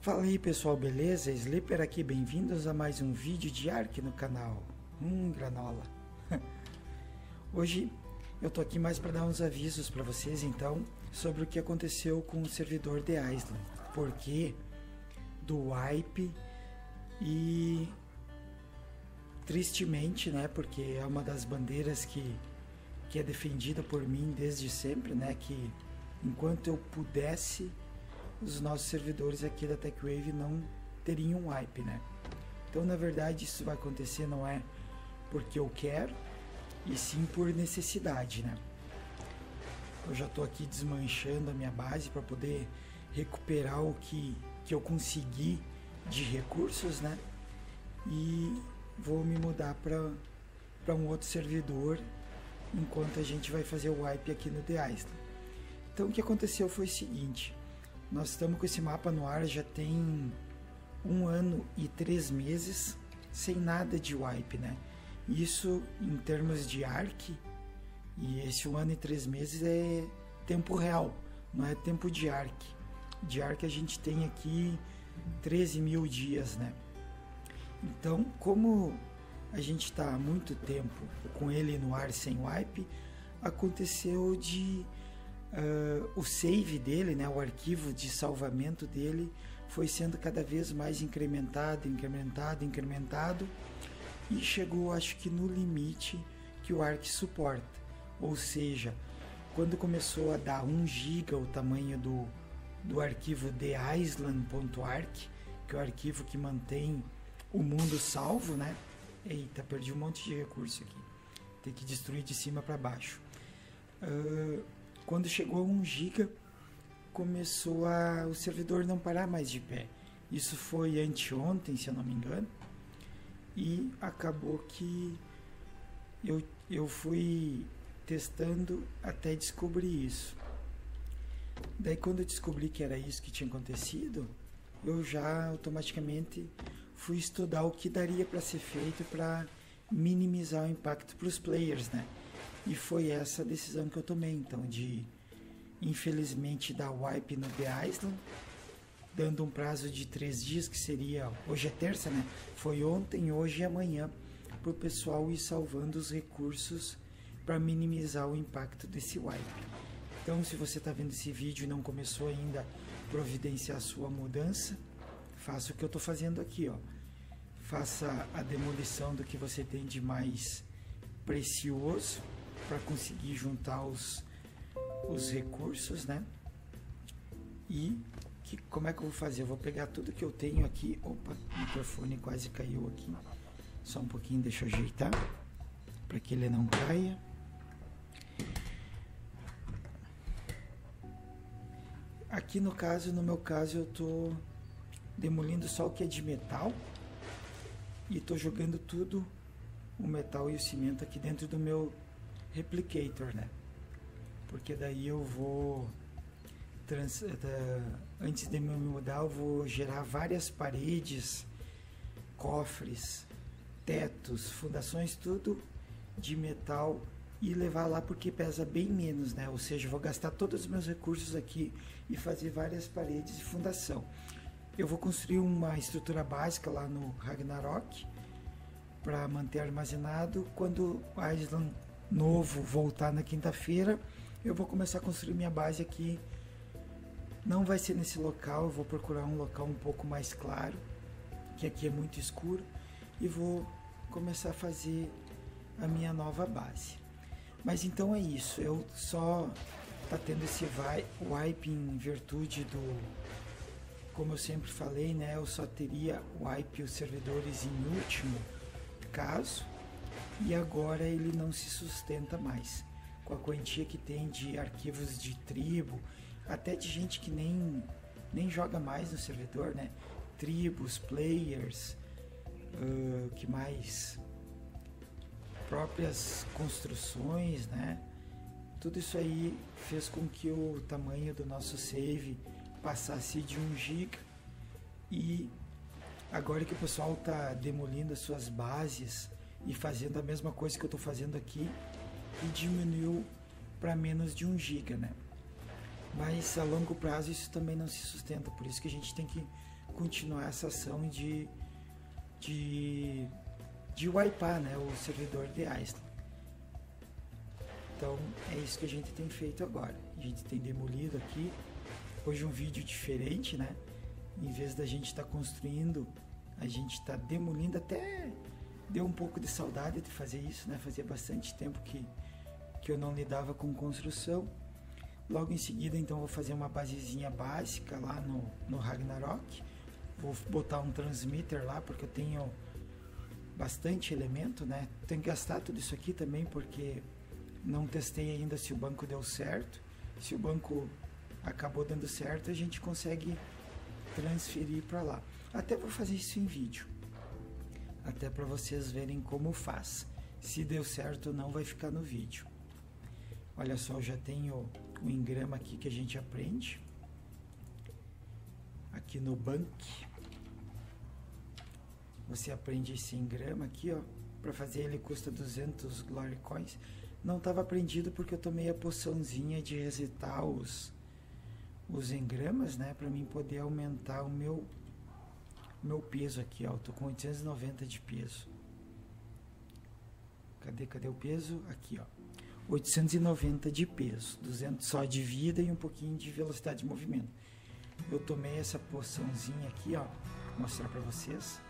Fala aí pessoal, beleza? Sleeper aqui, bem-vindos a mais um vídeo de Ark no canal. Hum, granola. Hoje eu tô aqui mais para dar uns avisos para vocês então sobre o que aconteceu com o servidor The Island. Porque do wipe e tristemente, né, porque é uma das bandeiras que que é defendida por mim desde sempre, né, que enquanto eu pudesse os nossos servidores aqui da TechWave não teriam wipe, né? Então, na verdade, isso vai acontecer não é porque eu quero, e sim por necessidade, né? Eu já estou aqui desmanchando a minha base para poder recuperar o que, que eu consegui de recursos, né? E vou me mudar para um outro servidor enquanto a gente vai fazer o wipe aqui no The Island. Então o que aconteceu foi o seguinte, nós estamos com esse mapa no ar já tem um ano e três meses sem nada de wipe, né? Isso em termos de ARC, e esse um ano e três meses é tempo real, não é tempo de ARC. De ARC a gente tem aqui 13 mil dias, né? Então, como a gente está há muito tempo com ele no ar sem wipe, aconteceu de uh, o save dele, né, o arquivo de salvamento dele, foi sendo cada vez mais incrementado, incrementado, incrementado e chegou, acho que no limite que o ARC suporta. Ou seja, quando começou a dar 1 GB o tamanho do, do arquivo theisland.arc, que é o arquivo que mantém o mundo salvo, né? Eita, perdi um monte de recurso aqui. Tem que destruir de cima para baixo. Uh, quando chegou a 1 GB, começou a o servidor não parar mais de pé. Isso foi anteontem, se eu não me engano. E acabou que eu, eu fui testando até descobrir isso. Daí quando eu descobri que era isso que tinha acontecido, eu já automaticamente fui estudar o que daria para ser feito para minimizar o impacto para os players, né? E foi essa decisão que eu tomei, então, de infelizmente dar wipe no The Island, dando um prazo de três dias, que seria, hoje é terça, né? Foi ontem, hoje e amanhã, para o pessoal ir salvando os recursos para minimizar o impacto desse wipe. Então, se você está vendo esse vídeo e não começou ainda a providenciar a sua mudança, faça o que eu estou fazendo aqui, ó. Faça a demolição do que você tem de mais precioso para conseguir juntar os, os recursos, né? E que, como é que eu vou fazer? Eu vou pegar tudo que eu tenho aqui. Opa, o microfone quase caiu aqui. Só um pouquinho, deixa eu ajeitar para que ele não caia. Aqui no caso, no meu caso, eu tô demolindo só o que é de metal e tô jogando tudo o metal e o cimento aqui dentro do meu replicator, né? Porque daí eu vou trans, eh, antes de me mudar, eu vou gerar várias paredes, cofres, tetos, fundações, tudo de metal e levar lá porque pesa bem menos, né? Ou seja, vou gastar todos os meus recursos aqui e fazer várias paredes e fundação. Eu vou construir uma estrutura básica lá no Ragnarok para manter armazenado. Quando o Island novo voltar na quinta-feira, eu vou começar a construir minha base aqui. Não vai ser nesse local, eu vou procurar um local um pouco mais claro, que aqui é muito escuro, e vou começar a fazer a minha nova base. Mas então é isso, eu só tá tendo esse wipe em virtude do, como eu sempre falei, né, eu só teria wipe os servidores em último caso, e agora ele não se sustenta mais. Com a quantia que tem de arquivos de tribo, até de gente que nem, nem joga mais no servidor, né? Tribos, players, uh, que mais? Próprias construções, né? Tudo isso aí fez com que o tamanho do nosso save passasse de 1 GB e agora que o pessoal está demolindo as suas bases e fazendo a mesma coisa que eu estou fazendo aqui, e diminuiu para menos de 1 GB, né? Mas a longo prazo isso também não se sustenta, por isso que a gente tem que continuar essa ação de, de, de wipear né, o servidor de Island. Então é isso que a gente tem feito agora. A gente tem demolido aqui. Hoje um vídeo diferente, né? Em vez da gente estar tá construindo, a gente está demolindo. Até deu um pouco de saudade de fazer isso, né? Fazia bastante tempo que, que eu não lidava com construção. Logo em seguida, então, vou fazer uma basezinha básica lá no, no Ragnarok. Vou botar um transmitter lá, porque eu tenho bastante elemento, né? Tenho que gastar tudo isso aqui também, porque não testei ainda se o banco deu certo. Se o banco acabou dando certo, a gente consegue transferir para lá. Até vou fazer isso em vídeo. Até para vocês verem como faz. Se deu certo não, vai ficar no vídeo. Olha só, já tenho o engrama aqui que a gente aprende. Aqui no Bank. Você aprende esse engrama aqui, ó. Para fazer ele custa 200 Glory Coins. Não estava aprendido porque eu tomei a poçãozinha de resetar os, os engramas, né? Para mim poder aumentar o meu, meu peso aqui, ó. Eu tô com 890 de peso. Cadê, cadê o peso? Aqui, ó. 890 de peso, 200 só de vida e um pouquinho de velocidade de movimento. Eu tomei essa poçãozinha aqui, ó, vou mostrar para vocês.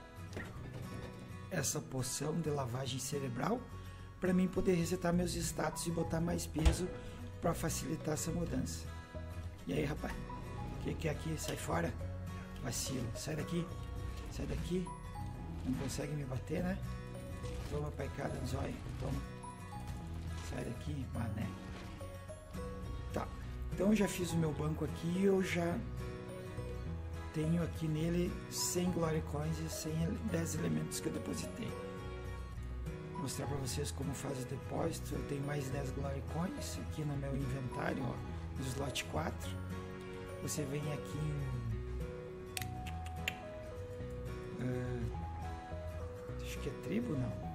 Essa poção de lavagem cerebral para mim poder resetar meus status e botar mais peso para facilitar essa mudança. E aí, rapaz? O que, que é aqui? Sai fora? Vacilo. Sai daqui. Sai daqui. Não consegue me bater, né? Toma paicada zóio. Toma. Sai daqui, mané. Tá. Então eu já fiz o meu banco aqui, eu já tenho aqui nele 100 Glory Coins e 100, 10 elementos que eu depositei. Vou mostrar para vocês como faz o depósito. Eu tenho mais 10 Glory Coins aqui no meu inventário, ó, no slot 4. Você vem aqui em. Uh, acho que é tribo, não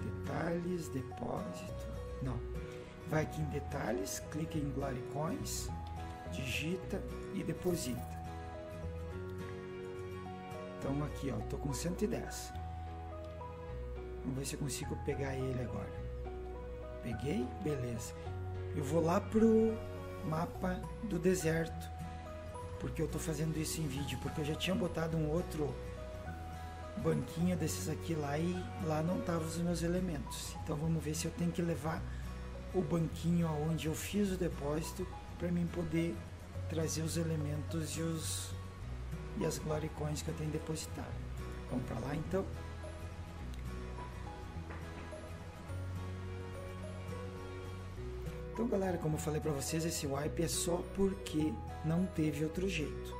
detalhes, depósito, não. Vai aqui em detalhes, clica em Glory Coins, digita e deposita. Então aqui ó, tô com 110. Vamos ver se eu consigo pegar ele agora. Peguei, beleza. Eu vou lá pro mapa do deserto, porque eu tô fazendo isso em vídeo, porque eu já tinha botado um outro banquinho desses aqui lá e lá não estavam os meus elementos. Então vamos ver se eu tenho que levar o banquinho aonde eu fiz o depósito para mim poder trazer os elementos e os e as glory coins que eu tenho depositado. Vamos para lá então. Então galera, como eu falei para vocês, esse wipe é só porque não teve outro jeito.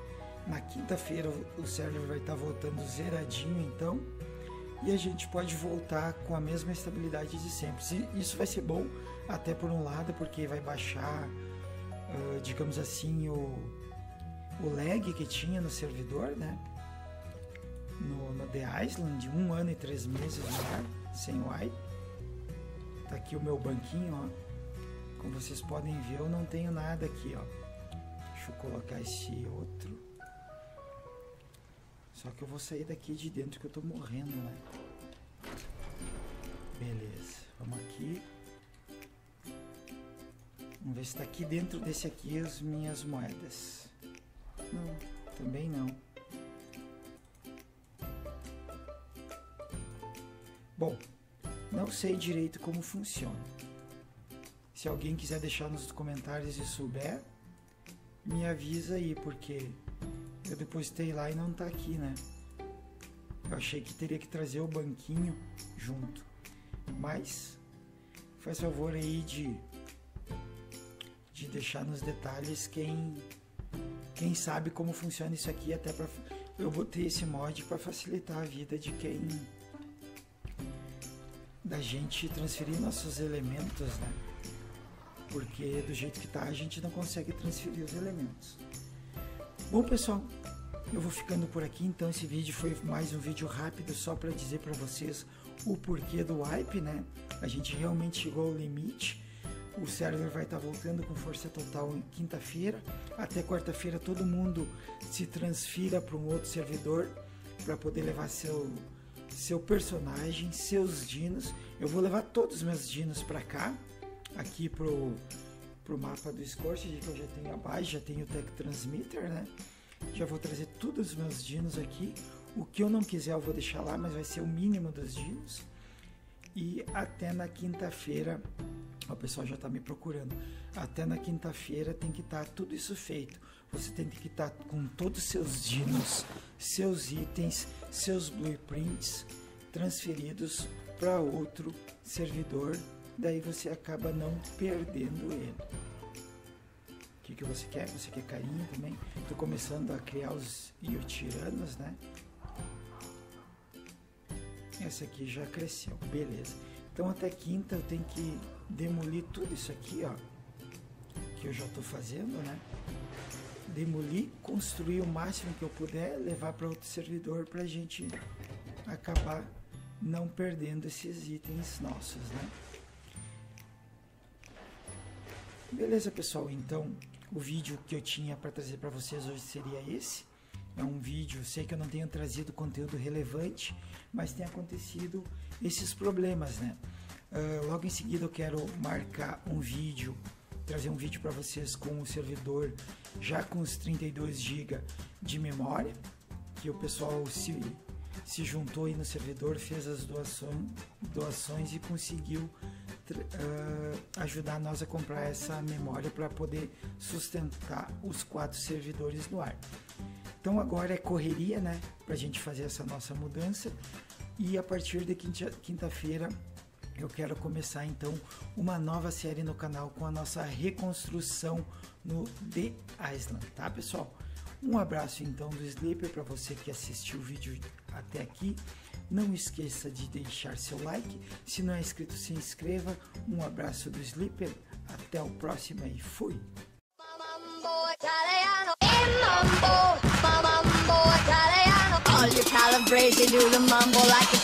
Na quinta-feira o server vai estar voltando zeradinho então. E a gente pode voltar com a mesma estabilidade de sempre. Isso vai ser bom até por um lado, porque vai baixar, digamos assim, o, o lag que tinha no servidor, né? No, no The Island, um ano e três meses sem wipe. Tá aqui o meu banquinho, ó. Como vocês podem ver, eu não tenho nada aqui, ó. Deixa eu colocar esse outro. Só que eu vou sair daqui de dentro que eu tô morrendo, né? Beleza, vamos aqui. Vamos ver se tá aqui dentro desse aqui as minhas moedas. Não, também não. Bom, não sei direito como funciona. Se alguém quiser deixar nos comentários e souber, me avisa aí, porque eu depositei lá e não tá aqui, né? Eu achei que teria que trazer o banquinho junto. Mas faz favor aí de de deixar nos detalhes quem quem sabe como funciona isso aqui até para eu botei esse mod para facilitar a vida de quem da gente transferir nossos elementos, né? Porque do jeito que tá a gente não consegue transferir os elementos. Bom, pessoal, eu vou ficando por aqui, então esse vídeo foi mais um vídeo rápido só para dizer para vocês o porquê do wipe, né? A gente realmente chegou ao limite. O server vai estar voltando com força total em quinta-feira. Até quarta-feira todo mundo se transfira para um outro servidor para poder levar seu seu personagem, seus dinos. Eu vou levar todos os meus dinos para cá, aqui pro pro mapa do Scorched que eu já tenho abaixo, já tenho o Tech Transmitter, né? Já vou trazer todos os meus dinos aqui. O que eu não quiser eu vou deixar lá, mas vai ser o mínimo dos dinos. E até na quinta-feira, o pessoal já está me procurando. Até na quinta-feira tem que estar tá tudo isso feito. Você tem que estar tá com todos os seus dinos, seus itens, seus blueprints transferidos para outro servidor. Daí você acaba não perdendo ele que, que você quer? Você quer carinho também? Estou começando a criar os iotiranos, né? Essa aqui já cresceu, beleza. Então até quinta eu tenho que demolir tudo isso aqui, ó. Que eu já estou fazendo, né? Demolir, construir o máximo que eu puder, levar para outro servidor para a gente acabar não perdendo esses itens nossos, né? Beleza, pessoal. Então, o vídeo que eu tinha para trazer para vocês hoje seria esse. É um vídeo, sei que eu não tenho trazido conteúdo relevante, mas tem acontecido esses problemas, né? Uh, logo em seguida eu quero marcar um vídeo, trazer um vídeo para vocês com o servidor já com os 32 GB de memória, que o pessoal se, se juntou aí no servidor, fez as doações, doações e conseguiu uh, ajudar nós a comprar essa memória para poder sustentar os quatro servidores no ar. Então agora é correria, né, para a gente fazer essa nossa mudança e a partir de quinta-feira eu quero começar então uma nova série no canal com a nossa reconstrução no The Island, tá pessoal? Um abraço então do Sleeper para você que assistiu o vídeo até aqui. Não esqueça de deixar seu like. Se não é inscrito, se inscreva. Um abraço do Sleeper. Até o próximo e fui! Crazy, mumble, mumble like